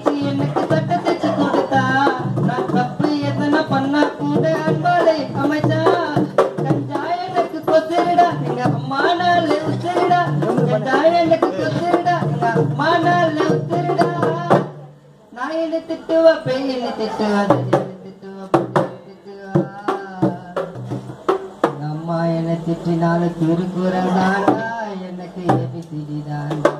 புடவைய எனக்கு தட்டு தச்சு கொடுத்தா நான் தப்பு எதனா பண்ணா கூட அன்பாலே அமைச்சா? கஞ்சா எனக்கு கொத்துருடா எங்க அம்மா நாள் உத்திருடா கஞ்சா எனக்கு கொத்துருடா எங்க அம்மா நாள் உத்திருடா நான் என்ன திட்டுவா பெய் என்ன திட்டுவா என்ன திட்டுவா என்ன அம்மா என்ன திட்டினாலும் திருக்குறள் தாண்டா எனக்கு ஏபிசிடி தாண்டா தாண்டா,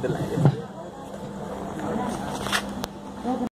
The.